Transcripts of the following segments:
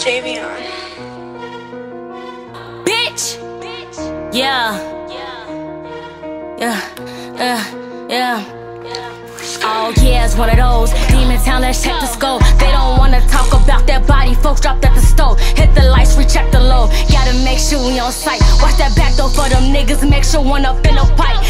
Javion. Bitch! Bitch. Yeah. Yeah. Yeah. Yeah. Oh yeah, it's one of those Demon town, let's check the scope They don't wanna talk about that body Folks dropped at the stove Hit the lights, recheck the low Gotta make sure we on sight Watch that back door for them niggas Make sure one up in the pipe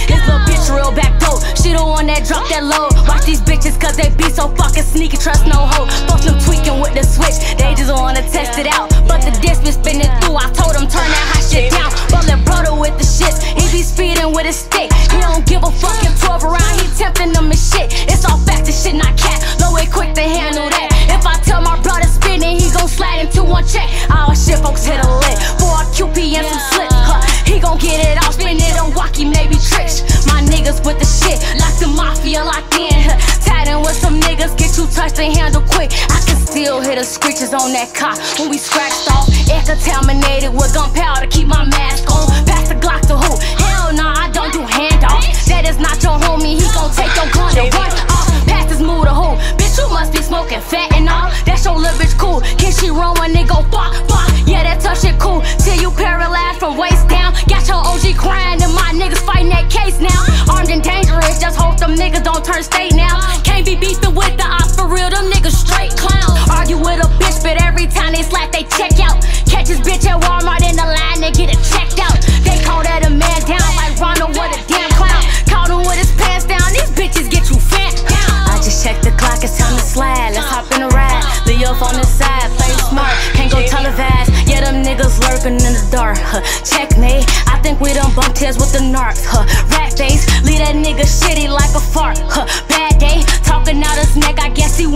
fucking sneaky Trust no hoe. Folks them tweaking with the switch. They just wanna test it out. But the disc been spinning through. I told them turn that hot shit down. Rollin' brother with the shits. He be speeding with a stick. He don't give a fucking 12 around. He tempting them and shit. It's all facts and shit, not cat. Low way quick to handle that. If I tell my brother spinning He gon' slide into one check. Oh shit, folks hit a lick. For a QP and some slip huh. He gon' get it all, spin it on wacky, maybe tricks My niggas with the shit. Like the mafia locked in huh. Tied in with some niggas Get you touched and handle quick. I can still hear the screeches on that car When we scratched off Air contaminated with gunpowder. Keep my mask on Pass the Glock to who? Hell nah, I don't do handoffs. That is not your homie He gon' take your gun and run off. Pass this move to who? Bitch, you must be smoking fat and all That's your little bitch cool. Can she run when they go fuck, fuck? Yeah, that tough shit cool. Till you paralyzed from waist down. Got your OG crying And my niggas fighting that case now. Armed and dangerous Just hope them niggas don't turn state now. Can't be beefing with the ops for real Them niggas straight clowns Argue with a bitch But every time they slap they check out. Catch this bitch at Walmart in the line They get it checked out. They call that a man down Like Ronald with a damn clown. Caught him with his pants down These bitches get you fat down. I just checked the clock It's time to slide. Let's hop in a ride Lay up on the side Play smart. Can't go televised Yeah, them niggas lurking in the dark huh. Checkmate I think we done bumped heads with the narcs huh. Rat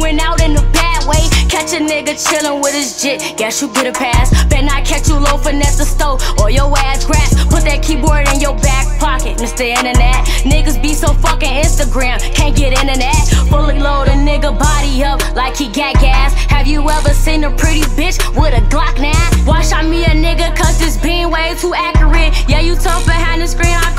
went out in a bad way Catch a nigga chillin' with his jit. Guess you get a pass. Bet not catch you loafing at the stove Or your ass grass. Put that keyboard in your back pocket Mr. Internet. Niggas be so fucking Instagram. Can't get internet Fully load a nigga body up Like he got gas. Have you ever seen a pretty bitch with a Glock 9? Why shot me a nigga cause this beam way too accurate? Yeah you tough behind the screen. I